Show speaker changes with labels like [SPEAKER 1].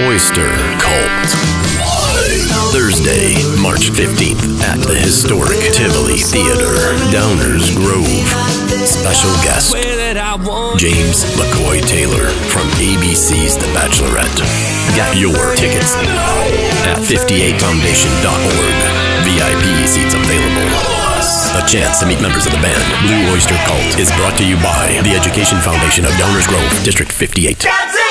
[SPEAKER 1] Oyster Cult. Thursday, March 15th at the historic Tivoli Theater, Downers Grove. Special guest, James McCoy Taylor from ABC's The Bachelorette. Get your tickets at 58foundation.org. VIP seats available. A chance to meet members of the band Blue Oyster Cult is brought to you by the Education Foundation of Downers Grove, District 58.